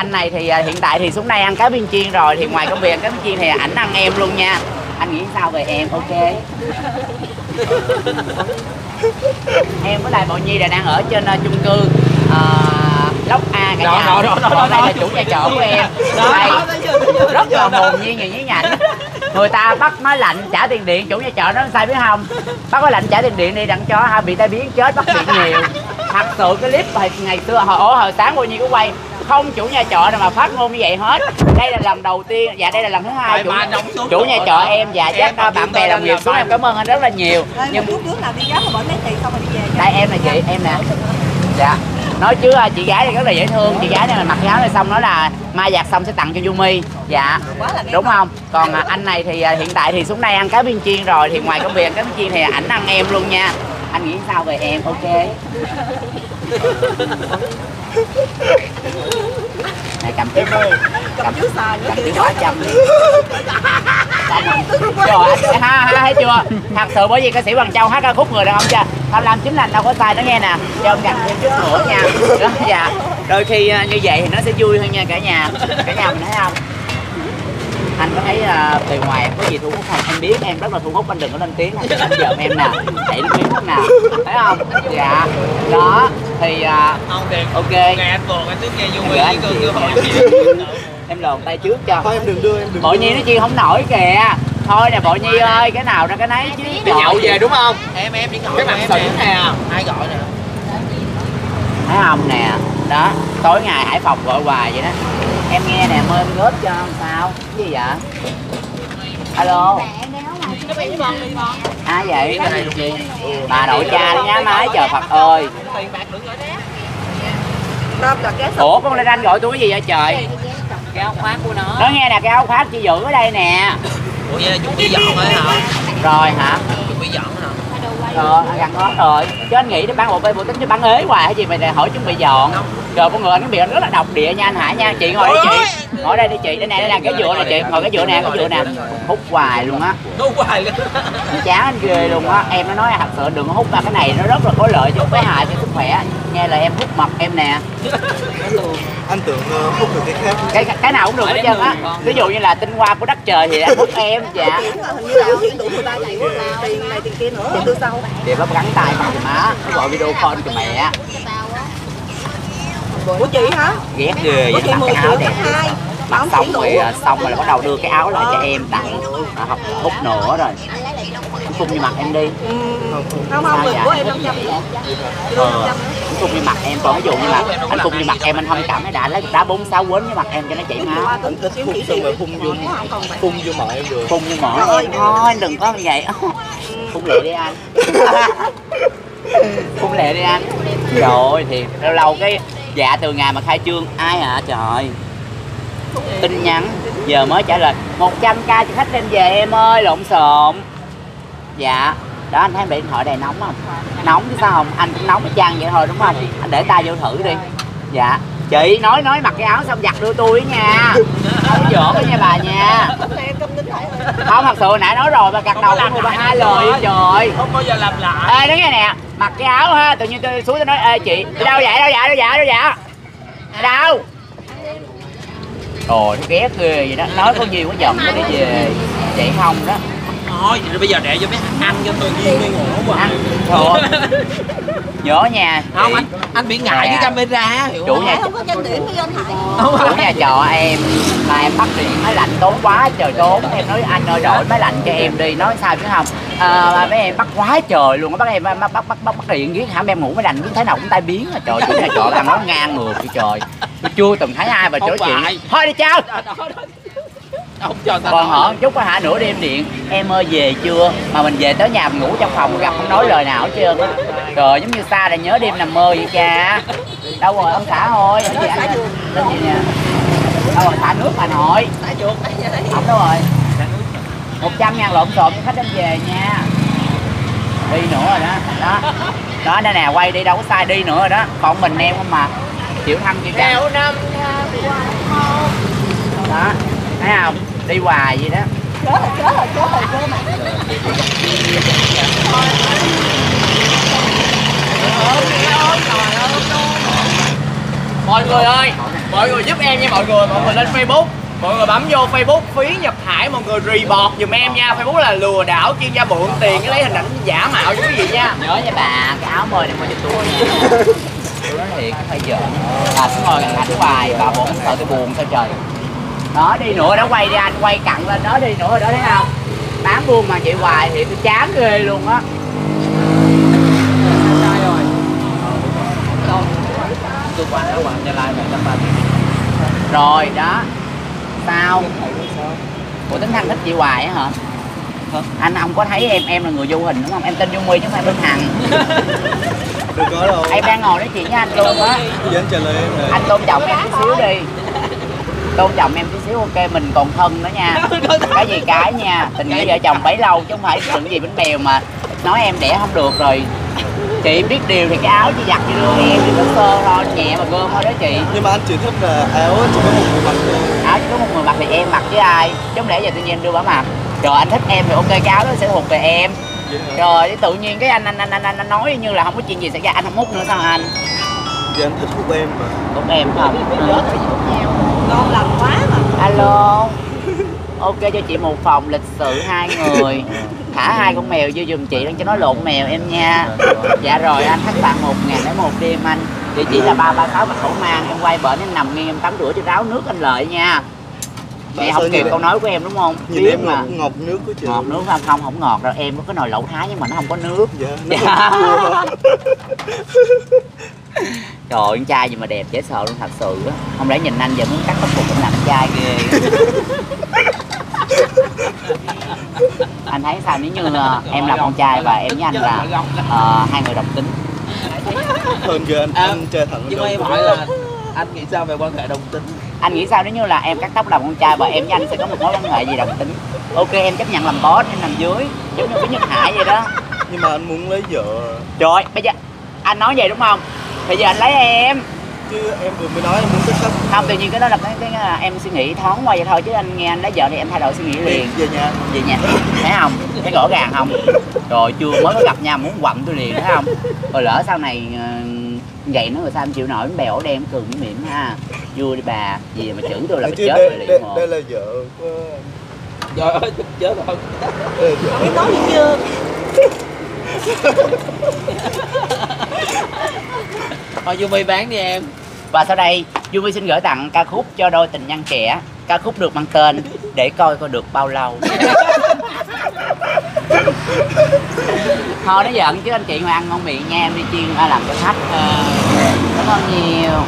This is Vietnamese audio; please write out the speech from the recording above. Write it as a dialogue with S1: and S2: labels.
S1: anh này thì à, hiện tại thì xuống đây ăn cá viên chiên rồi thì ngoài công việc cá viên chiên thì ảnh ăn em luôn nha. Anh nghĩ sao về em? Ok. Em với lại bọn nhi là đang ở trên uh, chung cư uh, lốc a cả
S2: Đó,
S1: nhà.
S2: đó, đó, đó,
S1: còn đây
S2: đó.
S1: là chủ nhà trọ của em.
S2: Đó,
S1: đây.
S2: Đó,
S1: rất là hồn nhiên như nhí nhảnh. Người ta bắt nói lạnh trả tiền điện chủ nhà trọ nó sai biết không? Bắt nói lạnh trả tiền điện đi đặng cho ha bị tai biến chết bắt điện nhiều. Thật sự cái clip ngày xưa hồi ổ hồi sáng bao nhiêu có quay không chủ nhà trọ nào mà phát ngôn như vậy hết. Đây là lần đầu tiên dạ đây là lần thứ hai chủ, chủ nhà trọ em dạ
S2: Em
S1: dắt
S2: mà
S1: bạn bè đồng nghiệp
S2: làm
S1: xuống em cảm ơn anh rất là nhiều.
S3: Ê,
S1: nhưng
S3: chút trước nào đi gái mà bỏ lấy tiền xong rồi đi về
S1: đây em là chị em nè. Dạ. Nói chứ à, chị gái này rất là dễ thương chị gái này là mặc áo này xong nói là mai giặt xong sẽ tặng cho Yumi. Dạ. Đúng
S3: không?
S1: còn à, anh này thì à, hiện tại thì xuống đây ăn cá viên chiên rồi thì ngoài công việc ăn cá viên chiên thì ảnh ăn em luôn nha. Anh nghĩ sao về em? Ok cầm tiếp
S3: Cầm chú xài nữa
S1: tiếp quá chăm đi Trời anh ha ha thấy chưa? Thật sự bởi vì ca sĩ Hoàng Châu hát ca khúc người đàn ông chưa? Tham lam chính là anh đâu có sai nó nghe nè. Cho ông gặp thêm chút nữa nha. Đó dạ. Đôi khi à, như vậy thì nó sẽ vui hơn nha cả nhà. Cả nhà mình thấy không? Anh có thấy uh, bề ngoài em có gì thu hút không? Em biết em rất là thu hút anh đừng có lên tiếng. Anh anh giỡn em nè. Hãy lên tiếng nào thấy không? Dạ. Đó thì à,
S2: không tiền
S1: ok.
S2: nghe anh buồn anh trước nghe vui
S1: Em
S2: với cơ hội
S1: em lồn tay trước cho.
S4: Thôi em đừng đưa em đừng
S1: bộ nhi nó chi không nổi kìa. Thôi nè bộ nhi ơi cái nào ra cái nấy chứ.
S2: Đi nhậu về đúng không? Em em đi ngồi
S4: Cái mặt
S2: em
S4: sững
S2: nè. ai gọi nè.
S1: Thấy không nè. Đó tối ngày hải phòng gọi hoài vậy đó. Em nghe nè mời em góp cho không sao? Cái gì vậy? Alo À vậy. Bà nội cha đi nhá máy trời phật ơi. Ủa, con lên anh gọi tôi cái gì vậy trời?
S2: Cái áo khoác của nó
S1: Nó nghe nè cái áo khoác chị giữ ở đây nè.
S2: Ủa vậy là chuẩn bị dọn rồi, hả?
S1: Ờ, rồi hả
S2: chuẩn bị dọn hả
S1: Rồi gần hết rồi. Chứ anh nghĩ nó bán bộ bê bộ tính chứ bán ế hoài hay gì mày hỏi chuẩn bị dọn. Không Trời con người anh cái miệng rất là độc địa nha anh Hải nha. Chị ngồi đây chị. Ngồi đây đi chị, đây nè, đây nè, cái dựa nè chị. Ngồi cái dựa nè, cái dựa nè. Hút hoài luôn á.
S2: Đúng hoài luôn.
S1: Chán anh ghê luôn á. Em nó nói thật sự đừng có hút ba cái này Nó rất là có lợi cho cái hại cho sức khỏe. Nghe lời em hút mập em nè.
S4: Anh tưởng ờ, hút được cái khác.
S1: Cái cái nào cũng được hết trơn á. ví dụ như là tinh hoa của đất trời thì anh hút em dạ.
S3: Là hình như là chuyển đủ người ta chạy quá là tiền này tiền kia nữa. Tiền tư sau.
S1: thì nó gắn tay bằng má nó gọi video call cho mẹ
S3: Của chị hả?
S1: ghét ghê
S3: Của
S1: vậy
S3: chị
S1: mặc
S3: 10
S1: cái áo
S3: triệu
S1: đẹp.
S3: tháng 2. Mà
S1: mặc
S3: không
S1: xong rồi à, xong rồi bắt đầu đưa cái áo lại cho em tặng. À, học hút nữa rồi. Phun như mặt em đi.
S3: Ừ. Không không,
S1: Sao
S3: của
S1: vậy?
S3: em 500 nữa. Chị đưa 500 nữa.
S1: phun như mặt em còn ví dụ như là anh phun như mặt em anh thông cảm cái đã lấy đá bốn sáu quấn với mặt em cho nó chảy máu.
S4: anh
S3: tính
S4: thích
S3: chỉ
S4: xong rồi phun vô
S3: Không
S4: phun vô mọi em được.
S1: Phun như mỏ em thôi đừng có như vậy. Phun lẹ đi anh. Phun lẹ đi anh. Trời ơi thì lâu lâu cái dạ từ ngày mà khai trương, ai hả? Trời tin nhắn, giờ mới trả lời. 100 k cho khách đem về em ơi, lộn xộn. Dạ đó, anh thấy em để điện thoại này nóng không? Nóng chứ sao không? Anh cũng nóng cái trang vậy thôi, đúng không? Anh để tay vô thử đi. Dạ chị nói nói mặc cái áo xong giặt đưa tôi nha. Không giỡn đó nha bà nha. Không thật sự hồi nãy nói rồi mà gật đầu của bà hai lời trời.
S2: Không bao giờ làm lại.
S1: Ê nói nghe nè mặc cái áo ha tự nhiên tôi xuống tôi nói ê chị đi đâu vậy đâu vậy đâu vậy đâu vậy? Đâu? Ồ, nó ghét ghê vậy đó, nói có nhiều quá giận nó đi về Vậy không đó
S2: thôi. Bây giờ để cho mấy ăn cho tôi nhiên nguyên ngủ quá.
S1: Ăn, thôi. Nhớ nha
S2: không anh anh bị ngại với camera hiểu
S1: Chủ
S2: không?
S1: nhà
S3: Không có tranh điểm với anh
S2: không.
S1: Chủ nhà trọ em mà em bắt điện máy lạnh tốn quá trời tốn. Em nói anh ơi đổi máy lạnh cho em đi. Nói sao chứ không? À, mấy em bắt quá trời luôn bắt em bắt bắt bắt bắt, bắt điện ghét hả? Em ngủ máy lạnh thế nào cũng tai biến à trời chủ nhà trọ ăn nó ngang ngược vậy trời. Tôi chưa từng thấy ai mà chối chuyện. thôi đi chao
S2: không cho tao
S1: còn họ chút có hả? Nửa đêm điện em ơi về chưa? Mà mình về tới nhà mình ngủ trong phòng gặp không nói lời nào hết trơn á. Trời giống như xa là nhớ đêm nằm mơ vậy cha. Đâu rồi? Ông xã thôi. Cái gì anh lên gì nè đâu rồi? Xả nước bà nội
S3: Tại chuột.
S1: Không đâu rồi? Một trăm ngàn lộn xộn cho khách đem về nha. Đi nữa rồi đó. Đó. Đó đây nè quay đi đâu có sai đi nữa rồi đó. Còn mình em không mà? Chịu chậm
S2: Kẹo năm
S1: đó. Thấy không đi hoài vậy đó.
S3: Chết rồi, chết rồi, chết rồi, chết rồi.
S2: mọi người ơi
S5: mọi người giúp em nha mọi người. Mọi người lên facebook. Mọi người bấm vô facebook phí nhật hải mọi người report giùm em nha. Facebook là lừa đảo chuyên gia mượn tiền cái lấy hình ảnh giả mạo quý vị nha.
S1: Nhớ nha bà cái áo mời này mua cho tôi. Nha tôi nói thiệt phải giỡn. Bà cứ ngồi ảnh hoài bà bộ sợ tôi buồn sao trời đó đi nữa đó quay đi anh quay cặn lên đó đi nữa đó thấy không? Bán buôn mà chị hoài thì tôi chán ghê luôn á. Rồi đó. Sao? Ủa tính thăng thích chị hoài á hả? Anh không có thấy em em là người vô hình đúng không? Em tên dung my chứ không phải bên hằng
S4: Đừng có đâu
S1: em đang ngồi nói chuyện với anh luôn á.
S4: Anh
S1: tôn trọng em chút xíu đi tôn trọng em chút xíu ok mình còn thân nữa nha. Cái gì cái nha tình nghĩa vợ chồng bấy lâu chứ không phải đừng gì bánh bèo mà nói em đẻ không được rồi. Chị biết điều thì cái áo chị giặt chị đưa em thì có sơ thôi nhẹ mà gom thôi đó chị.
S4: Nhưng mà anh chỉ thích là áo chỉ có một người mặc thôi.
S1: Áo chỉ có một người mặc thì em mặc với ai? Chứ không lẽ giờ tự nhiên em đưa bà mặc rồi anh thích em thì ok cái áo đó sẽ thuộc về em. Rồi tự nhiên cái anh anh anh anh, anh, nói như là không có chuyện gì xảy ra anh không mút nữa sao anh?
S4: Giờ anh thích hút em mà.
S1: Hút em không
S3: ngon lành quá mà
S1: alo ok cho chị một phòng lịch sự hai người. Thả hai con mèo vô giùm chị đang cho nó lộn mèo em nha. Dạ rồi anh khách bạn một ngàn để một đêm anh. Địa chỉ là ba ba sáu bạch khẩu mang em quay bển em nằm nghiêng em tắm rửa cho ráo nước anh lợi nha. Mẹ không kịp câu nói của em đúng không?
S4: Nhìn
S1: Biết
S4: em
S1: mà.
S4: ngọt, ngọt nước của chị.
S1: Ngọt nước không không không ngọt đâu em có cái nồi lẩu thái nhưng mà nó không có nước.
S4: Dạ, nó chua
S1: trời ơi, con trai gì mà đẹp dễ sợ luôn thật sự á. Không lẽ nhìn anh giờ muốn cắt tóc phục cũng làm trai ghê anh thấy sao? Nếu như ờ, em là con trai và em với anh là ờ, hai người đồng tính.
S4: Hơn giờ anh,
S2: À,
S4: anh chơi thẳng
S2: nhưng mà em hỏi là anh nghĩ sao về quan hệ đồng tính?
S1: Anh nghĩ sao? Nếu như là em cắt tóc làm con trai và em với anh sẽ có một mối quan hệ gì đồng tính? Ok em chấp nhận làm boss em làm dưới giống như cái nhật hải vậy đó.
S4: Nhưng mà anh muốn lấy vợ.
S1: Trời ơi, bây giờ anh nói vậy đúng không? Bây giờ anh lấy em
S4: Chứ em vừa mới nói em muốn thích khách
S1: không tự nhiên cái đó là cái, cái, cái em suy nghĩ thoáng qua vậy thôi chứ anh nghe anh lấy vợ thì em thay đổi suy nghĩ liền.
S4: Về nhà.
S1: Vậy nha thấy không? Thấy rõ ràng không? Rồi chưa mới có gặp nhau muốn quặm tôi liền thấy không? Rồi lỡ sau này ờ, vậy nữa rồi sao em chịu nổi bèo ổ đen cường với miệng ha. Vui đi bà gì mà chửi tôi là chết
S4: đây,
S1: rồi liền một.
S4: đây là vợ của
S2: trời ơi chết rồi.
S4: Vợ
S3: biết nói gì chưa?
S2: Thôi Yumi bán đi em
S1: và sau đây Yumi xin gửi tặng ca khúc cho đôi tình nhân trẻ. Ca khúc được mang tên để coi coi được bao lâu. Thôi nó giận chứ anh chị mà ăn ngon miệng nha em đi chiên à, làm cho khách cảm ơn nhiều